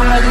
Bye.